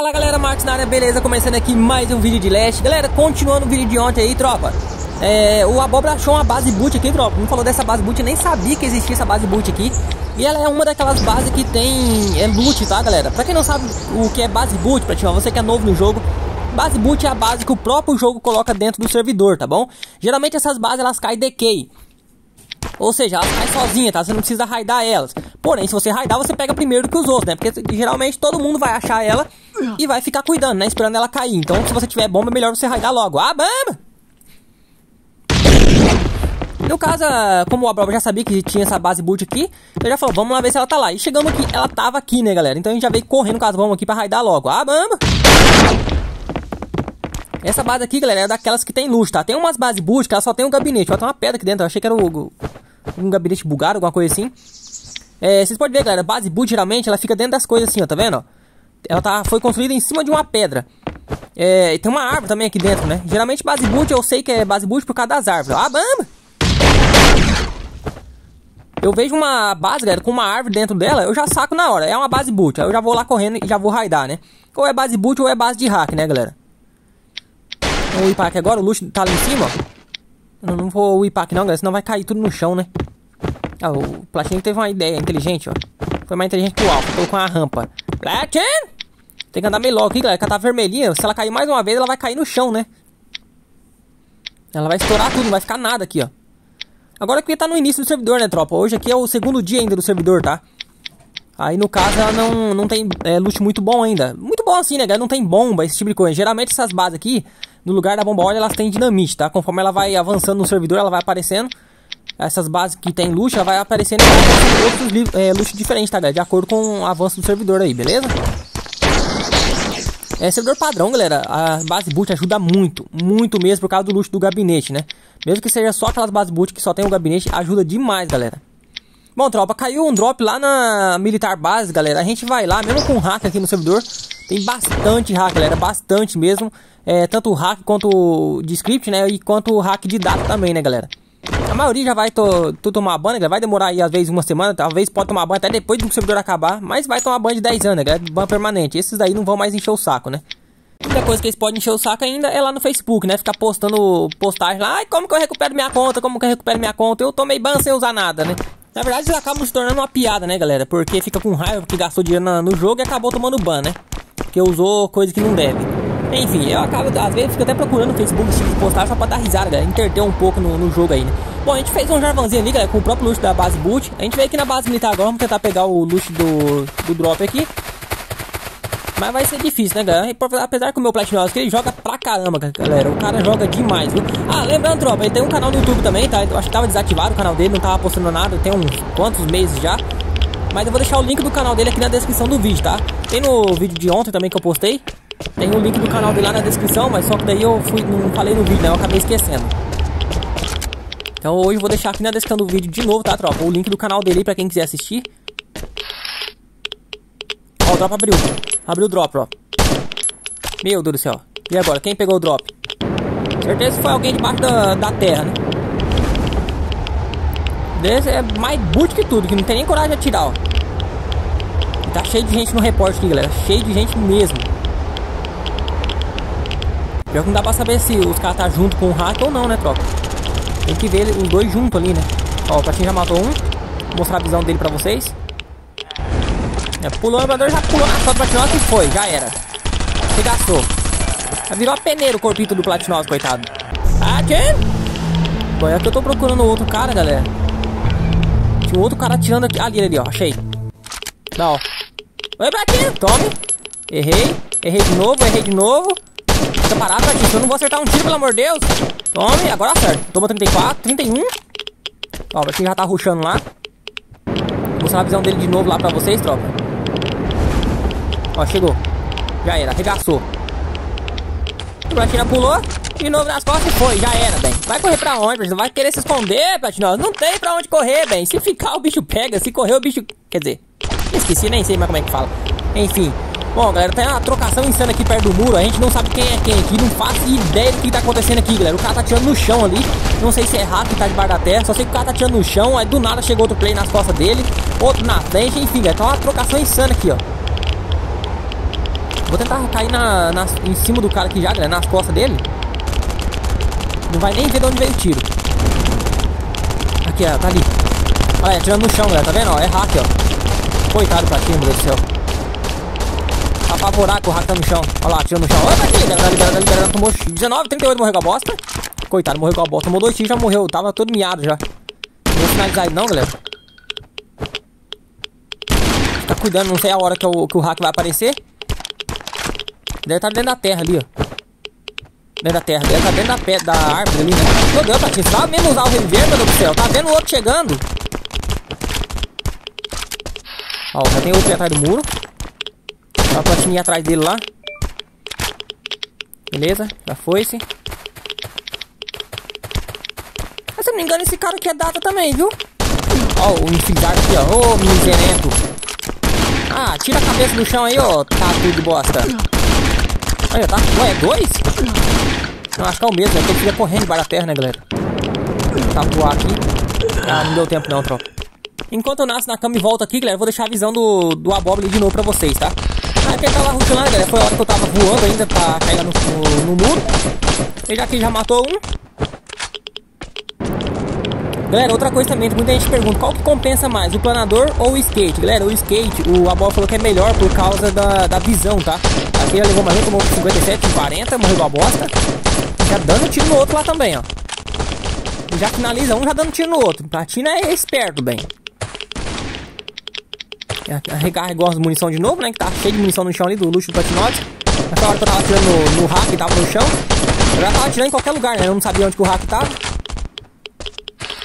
Fala galera, Marcos na área, beleza? Começando aqui mais um vídeo de leste Galera, continuando o vídeo de ontem aí, tropa é, O Abóbora achou uma base boot aqui, tropa Não falou dessa base boot, nem sabia que existia essa base boot aqui E ela é uma daquelas bases que tem é boot, tá galera? Pra quem não sabe o que é base boot, pra ti, você que é novo no jogo Base boot é a base que o próprio jogo coloca dentro do servidor, tá bom? Geralmente essas bases elas caem decay ou seja, elas caem sozinhas, tá? Você não precisa raidar elas. Porém, se você raidar, você pega primeiro que os outros, né? Porque geralmente todo mundo vai achar ela e vai ficar cuidando, né? Esperando ela cair. Então, se você tiver bomba, é melhor você raidar logo. Ah, bomba! No caso, como o Abroba já sabia que tinha essa base boot aqui, ele já falou, vamos lá ver se ela tá lá. E chegando aqui, ela tava aqui, né, galera? Então a gente já veio correndo com as bombas aqui pra raidar logo. Ah, bamba! Essa base aqui, galera, é daquelas que tem luz, tá? Tem umas bases boot que ela só tem um gabinete. Ó, tem uma pedra aqui dentro. Eu achei que era o, um gabinete bugado, alguma coisa assim. É, vocês podem ver, galera, base boot geralmente ela fica dentro das coisas assim, ó, tá vendo? Ela tá, foi construída em cima de uma pedra. É, tem uma árvore também aqui dentro, né? Geralmente base boot eu sei que é base boot por causa das árvores. Ah, bamba! Eu vejo uma base, galera, com uma árvore dentro dela, eu já saco na hora. É uma base boot. Aí eu já vou lá correndo e já vou raidar, né? Ou é base boot ou é base de hack, né, galera? Vamos ir para aqui agora. O luxo tá ali em cima, ó. Eu não vou ir para aqui não, galera, senão vai cair tudo no chão, né? Ah, o Platinho teve uma ideia inteligente, ó. Foi mais inteligente que o Alpha, colocou uma rampa. Platin! Tem que andar meio logo aqui, galera, que ela tá vermelhinha. Se ela cair mais uma vez, ela vai cair no chão, né? Ela vai estourar tudo, não vai ficar nada aqui, ó. Agora que tá no início do servidor, né, tropa? Hoje aqui é o segundo dia ainda do servidor, tá? Aí, no caso, ela não, não tem é, loot muito bom ainda. Muito bom assim, né, galera? Não tem bomba, esse tipo de coisa. Geralmente essas bases aqui, no lugar da bomba óleo, elas têm dinamite, tá? Conforme ela vai avançando no servidor, ela vai aparecendo. Essas bases que tem ela vai aparecendo outros é, loot diferentes, tá, galera? De acordo com o avanço do servidor aí, beleza? É servidor padrão, galera. A base boot ajuda muito, muito mesmo por causa do loot do gabinete, né? Mesmo que seja só aquelas bases boot que só tem o gabinete, ajuda demais, galera. Bom, tropa, caiu um drop lá na Militar Base, galera. A gente vai lá, mesmo com hack aqui no servidor. Tem bastante hack, galera, bastante mesmo. É, tanto hack quanto de script, né? E quanto hack de dados também, né, galera. A maioria já vai to, to tomar banho, galera. Vai demorar aí, às vezes, uma semana. Talvez pode tomar banho até depois do servidor acabar. Mas vai tomar banho de 10 anos, né, galera? Banho permanente. Esses daí não vão mais encher o saco, né? Outra coisa que eles podem encher o saco ainda é lá no Facebook, né? Ficar postando postagem lá. Ai, como que eu recupero minha conta? Como que eu recupero minha conta? Eu tomei ban sem usar nada, né? Na verdade, eles acabam se tornando uma piada, né, galera? Porque fica com raiva porque gastou dinheiro no jogo e acabou tomando ban, né? Porque usou coisa que não deve. Enfim, eu acabo, às vezes, fico até procurando no Facebook tipo postagem só pra dar risada, galera. Interter um pouco no, no, jogo aí, né? Bom, a gente fez um jarvanzinho ali, galera, com o próprio loot da base boot. A gente veio aqui na base militar agora, vamos tentar pegar o loot do, do drop aqui. Mas vai ser difícil, né, galera? Apesar que o meu Platinum ele joga pra caramba, galera. O cara joga demais, viu? Ah, lembrando, tropa, ele tem um canal no YouTube também, tá? Eu acho que tava desativado o canal dele, não tava postando nada. Tem uns quantos meses já. Mas eu vou deixar o link do canal dele aqui na descrição do vídeo, tá? Tem no vídeo de ontem também que eu postei. Tem o link do canal dele lá na descrição, mas só que daí eu fui, não falei no vídeo, né? Eu acabei esquecendo. Então hoje eu vou deixar aqui na descrição do vídeo de novo, tá, tropa? O link do canal dele pra quem quiser assistir. Ó, o drop abriu. Abriu o drop, ó. Meu Deus do céu. E agora? Quem pegou o drop? Certeza que foi alguém debaixo da, da terra, né? Desse é mais boot que tudo, que não tem nem coragem de atirar, ó. Tá cheio de gente no repórter aqui, galera. Cheio de gente mesmo. Pior que não dá pra saber se os caras tá junto com o hack ou não, né, tropa? Tem que ver os dois juntos ali, né? Ó, o Platinho já matou um. Vou mostrar a visão dele pra vocês. É, pulou, o jogador já pulou na foto do Platinos e foi, já era. Regaçou. Já virou a peneira o corpito do Platinos, coitado. Ah, quem? Bom, é que eu tô procurando outro cara, galera. Tinha um outro cara atirando aqui. Ali, ali, ó. Achei. Dá, ó. Oi, Platinho. Tome. Errei. Errei de novo, errei de novo. Fica parado, Platinho. Eu não vou acertar um tiro, pelo amor de Deus. Tome, agora acerta. Toma 34, 31. Ó, o Platinho já tá ruxando lá. Vou mostrar a visão dele de novo lá pra vocês, tropa. Ó, chegou. Já era, arregaçou. O Platina pulou, de novo nas costas e foi, já era, bem. Vai correr pra onde, Não Vai querer se esconder, Platina? Não tem pra onde correr, bem. Se ficar, o bicho pega. Se correr, o bicho... Quer dizer, esqueci, nem sei mais como é que fala. Enfim. Bom, galera, tem uma trocação insana aqui perto do muro. A gente não sabe quem é quem aqui. Não faço ideia do que tá acontecendo aqui, galera. O cara tá tirando no chão ali. Não sei se é rato que tá debaixo da terra. Só sei que o cara tá tirando no chão. Aí do nada chegou outro play nas costas dele. Outro na frente. Enfim, galera, tá uma trocação insana aqui, ó. Vou tentar cair na, na, em cima do cara aqui já, galera, nas costas dele. Não vai nem ver de onde veio o tiro. Aqui, ó, tá ali. Olha aí, atirando no chão, galera, tá vendo? Ó, é hack, ó. Coitado pra ti, meu Deus do céu. Tá apavorado com o hack tá no chão. Olha lá, atirando no chão. Olha tá aqui, galera, liberando, liberando, tomou 19, 38, morreu com a bosta. Coitado, morreu com a bosta. Tomou dois tiros, já morreu. Tava todo miado já. Não vou finalizar ele não, galera. Tá cuidando, não sei a hora que o, que o hack vai aparecer. Deve estar tá dentro da terra ali, ó. Dentro da terra, deve estar tá dentro da, pedra, da árvore ali, né? Meu Deus, Patinho, sabe mesmo usar o reviver, meu Deus do céu. Tá vendo o outro chegando? Ó, já tem outro atrás do muro. Tá a Patinho atrás dele lá. Beleza, já foi-se. Mas se eu não me engano, esse cara aqui é data também, viu? Ó, o infiltrado aqui, ó. Ô, miserento. Ah, tira a cabeça do chão aí, ó. Tá tudo bosta. Olha, tá? Ué, é dois? Não, acho que é o mesmo, é que ele fica correndo debaixo da terra, né, galera? Tá voar aqui. Ah, não deu tempo não, tropa. Enquanto eu nasço na cama e volto aqui, galera, eu vou deixar a visão do, do abóbora de novo pra vocês, tá? Aí ele tava rushando galera, foi a hora que eu tava voando ainda pra cair no, no, no muro. Ele já aqui já matou um. Galera, outra coisa também, muita gente pergunta qual que compensa mais, o planador ou o skate? Galera, o skate, o Abol falou que é melhor por causa da, da visão, tá? Aqui ele levou uma vez, tomou 57, 40, morreu igual bosta. Já dando tiro no outro lá também, ó. Já finaliza um, já dando tiro no outro. Platina é esperto, bem. Recarregou as munição de novo, né? Que tá cheio de munição no chão ali do luxo do Platinote. Nessa hora que eu tava atirando no, hack, tava no chão. Eu já tava atirando em qualquer lugar, né? Eu não sabia onde que o hack tava.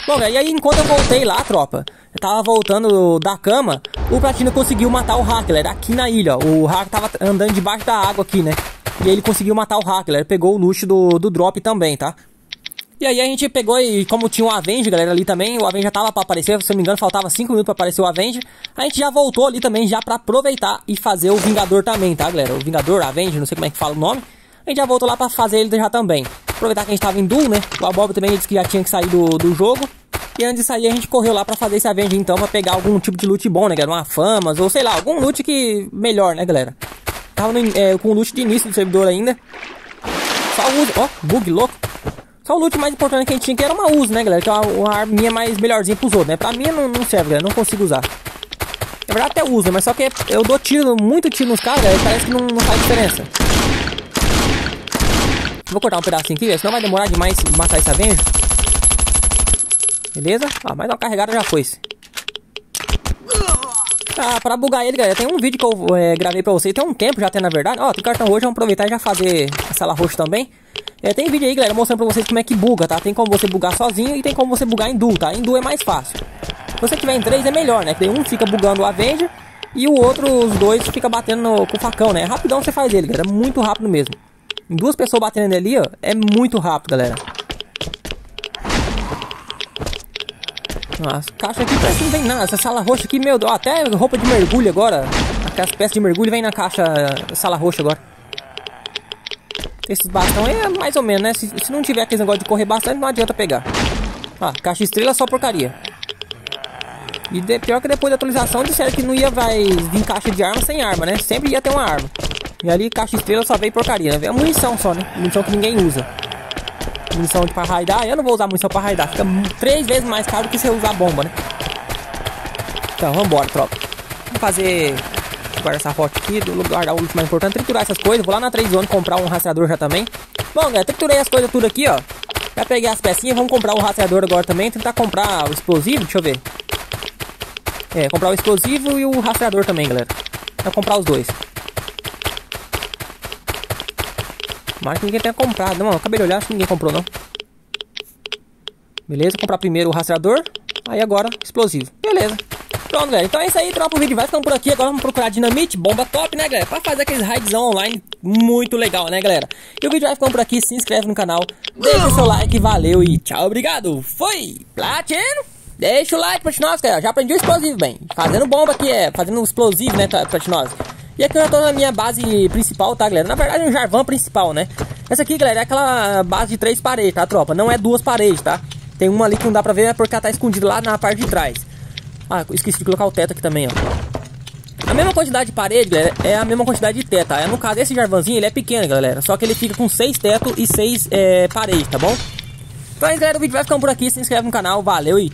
Bom, e aí enquanto eu voltei lá, tropa, eu tava voltando da cama, o Platina conseguiu matar o Hackler aqui na ilha, ó. O Hack tava andando debaixo da água aqui, né? E ele conseguiu matar o Hackler, pegou o luxo do, do drop também, tá? E aí a gente pegou e como tinha o Avenger, galera, ali também, o Avenger já tava pra aparecer, se eu não me engano, faltava 5 minutos pra aparecer o Avenger. A gente já voltou ali também, já pra aproveitar e fazer o Vingador também, tá, galera? O Vingador, Avenger, não sei como é que fala o nome. A gente já voltou lá pra fazer ele já também. Aproveitar que a gente tava em duel, né? O Abob também disse que já tinha que sair do, do jogo. E antes de sair, a gente correu lá pra fazer esse Avenger então, pra pegar algum tipo de loot bom, né, galera? Uma famas, ou sei lá, algum loot que melhor, né, galera? Tava no, é, com o loot de início do servidor ainda. Só o ó, bug louco. Só o loot mais importante que a gente tinha que era uma uso, né, galera? Que é uma, uma arminha mais melhorzinha pros outros, né? Pra mim não, não serve, galera, não consigo usar. Na verdade até uso, mas só que eu dou tiro, muito tiro nos caras, galera, parece que não, não faz diferença. Vou cortar um pedacinho aqui, senão vai demorar demais matar esse Avenger. Beleza? Ah, mais uma carregada já foi. -se. Ah, pra bugar ele, galera, tem um vídeo que eu é, gravei pra vocês, tem um tempo já tem na verdade. Ó, tem cartão roxo, vamos aproveitar e já fazer a sala roxa também. É, tem vídeo aí, galera, mostrando pra vocês como é que buga, tá? Tem como você bugar sozinho e tem como você bugar em duo, tá? Em duo é mais fácil. Se você tiver em três é melhor, né? Porque um fica bugando o Avenger e o outro, os dois, fica batendo no, com o facão, né? Rapidão você faz ele, galera, muito rápido mesmo. Duas pessoas batendo ali, ó, é muito rápido, galera. Nossa, caixa aqui parece que não vem nada. Essa sala roxa aqui, meu Deus, até roupa de mergulho agora. Aquelas peças de mergulho vem na caixa sala roxa agora. Esses bastão é mais ou menos, né? Se, se não tiver aquele negócio de correr bastante, não adianta pegar. Ah, caixa estrela só porcaria. E de, pior que depois da atualização disseram que não ia vai vir caixa de arma sem arma, né? Sempre ia ter uma arma. E ali caixa estrela só veio porcaria, né? É munição só, né? Munição que ninguém usa. Munição pra raidar, eu não vou usar munição pra raidar. Fica três vezes mais caro que você usar bomba, né? Então, vambora, tropa. Vamos fazer... Guardar essa foto aqui, do lugar o último mais importante, triturar essas coisas. Vou lá na 3 Zone comprar um rastreador já também. Bom, galera, triturei as coisas tudo aqui, ó. Já peguei as pecinhas, vamos comprar o rastreador agora também. Tentar comprar o explosivo, deixa eu ver. É, comprar o explosivo e o rastreador também, galera. Vou comprar os dois. Mas ninguém tenha comprado. Não, acabei de olhar, acho que ninguém comprou, não. Beleza, comprar primeiro o rastreador. Aí agora, explosivo. Beleza. Pronto, galera. Então é isso aí, tropa. O vídeo vai ficando por aqui. Agora vamos procurar dinamite, bomba top, né, galera? Pra fazer aqueles raidzão online muito legal, né, galera? E o vídeo vai ficando por aqui. Se inscreve no canal. Deixa o seu like. Valeu e tchau. Obrigado. Foi. Platino. Deixa o like, Platinosa, galera. Já aprendi o explosivo, bem. Fazendo bomba aqui, é. Fazendo explosivo, né, Platinosa. E aqui eu já tô na minha base principal, tá, galera? Na verdade é um Jarvan principal, né? Essa aqui, galera, é aquela base de três paredes, tá, tropa? Não é duas paredes, tá? Tem uma ali que não dá pra ver, é porque ela tá escondida lá na parte de trás. Ah, esqueci de colocar o teto aqui também, ó. A mesma quantidade de parede, galera, é a mesma quantidade de teto, tá? No caso, esse Jarvanzinho, ele é pequeno, galera. Só que ele fica com seis tetos e seis é, paredes, tá bom? Então aí, galera, o vídeo vai ficando por aqui. Se inscreve no canal. Valeu e tchau.